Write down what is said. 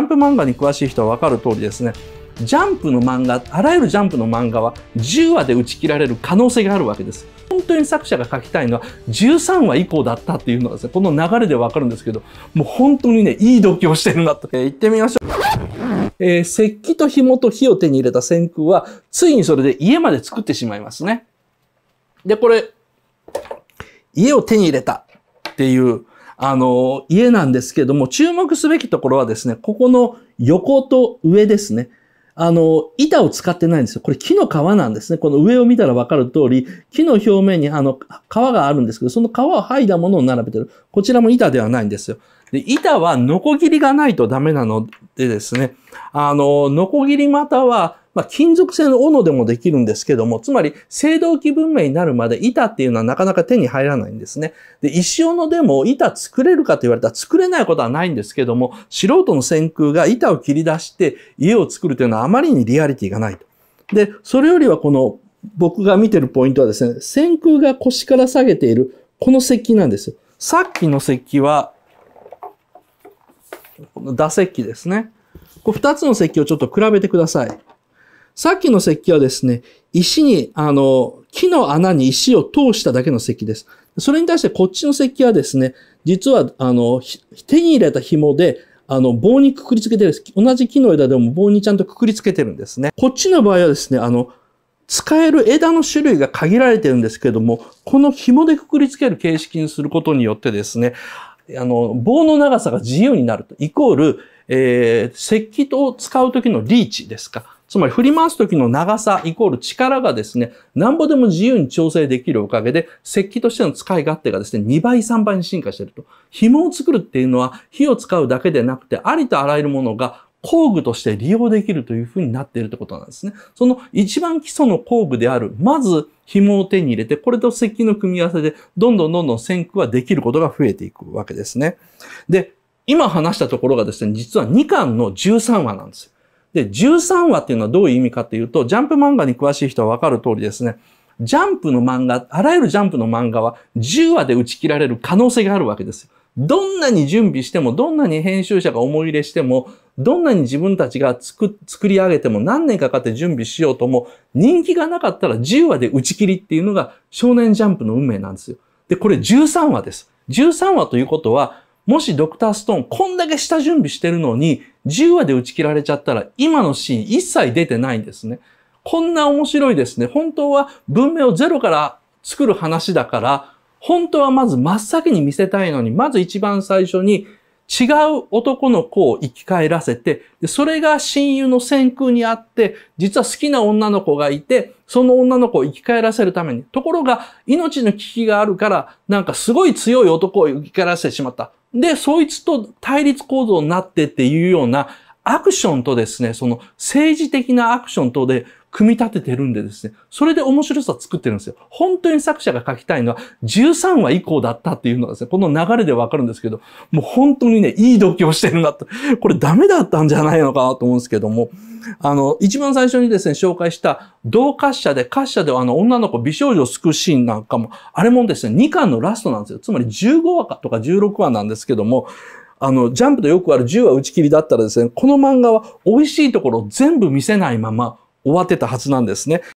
ャンプ漫画に詳しい人はわかる通りですね、ジャンプの漫画、あらゆるジャンプの漫画は10話で打ち切られる可能性があるわけです。本当に作者が書きたいのは13話以降だったっていうのはですね、この流れでわかるんですけど、もう本当にね、いい度胸してるなと。えー、言ってみましょう。えー、石器と紐と火を手に入れた先空は、ついにそれで家まで作ってしまいますね。で、これ、家を手に入れたっていう、あの、家なんですけども、注目すべきところはですね、ここの横と上ですね。あの、板を使ってないんですよ。これ木の皮なんですね。この上を見たらわかる通り、木の表面にあの、皮があるんですけど、その皮を剥いだものを並べてる。こちらも板ではないんですよ。で、板はノコギリがないとダメなのでですね、あの、ノコギリまたはまあ、金属製の斧でもできるんですけども、つまり青銅器文明になるまで板っていうのはなかなか手に入らないんですね。で、石斧でも板作れるかと言われたら作れないことはないんですけども、素人の先空が板を切り出して家を作るというのはあまりにリアリティがないと。で、それよりはこの僕が見てるポイントはですね、先空が腰から下げているこの石器なんですよ。さっきの石器は、この打石器ですね。こう二つの石器をちょっと比べてください。さっきの石器はですね、石に、あの、木の穴に石を通しただけの石器です。それに対してこっちの石器はですね、実は、あの、手に入れた紐で、あの、棒にくくりつけてる同じ木の枝でも棒にちゃんとくくりつけてるんですね。こっちの場合はですね、あの、使える枝の種類が限られてるんですけども、この紐でくくりつける形式にすることによってですね、あの、棒の長さが自由になると。イコール、えー、石器を使うときのリーチですか。つまり振り回す時の長さイコール力がですね、なんぼでも自由に調整できるおかげで、石器としての使い勝手がですね、2倍3倍に進化してると。紐を作るっていうのは火を使うだけでなくて、ありとあらゆるものが工具として利用できるというふうになっているということなんですね。その一番基礎の工具である、まず紐を手に入れて、これと石器の組み合わせで、どんどんどんどん線空はできることが増えていくわけですね。で、今話したところがですね、実は2巻の13話なんですよ。で、13話っていうのはどういう意味かっていうと、ジャンプ漫画に詳しい人はわかる通りですね、ジャンプの漫画、あらゆるジャンプの漫画は10話で打ち切られる可能性があるわけですよ。どんなに準備しても、どんなに編集者が思い入れしても、どんなに自分たちが作作り上げても何年かかって準備しようとも、人気がなかったら10話で打ち切りっていうのが少年ジャンプの運命なんですよ。で、これ13話です。13話ということは、もしドクターストーンこんだけ下準備してるのに、10話で打ち切られちゃったら、今のシーン一切出てないんですね。こんな面白いですね。本当は文明をゼロから作る話だから、本当はまず真っ先に見せたいのに、まず一番最初に違う男の子を生き返らせて、でそれが親友の先空にあって、実は好きな女の子がいて、その女の子を生き返らせるために。ところが、命の危機があるから、なんかすごい強い男を生き返らせてしまった。で、そいつと対立構造になってっていうようなアクションとですね、その政治的なアクションとで組み立ててるんでですね、それで面白さ作ってるんですよ。本当に作者が書きたいのは13話以降だったっていうのはですね、この流れでわかるんですけど、もう本当にね、いい度胸してるなと。これダメだったんじゃないのかなと思うんですけども、あの、一番最初にですね、紹介した同滑車で、滑車ではあの女の子美少女を救うシーンなんかも、あれもですね、2巻のラストなんですよ。つまり15話かとか16話なんですけども、あの、ジャンプでよくある10話打ち切りだったらですね、この漫画は美味しいところを全部見せないまま終わってたはずなんですね。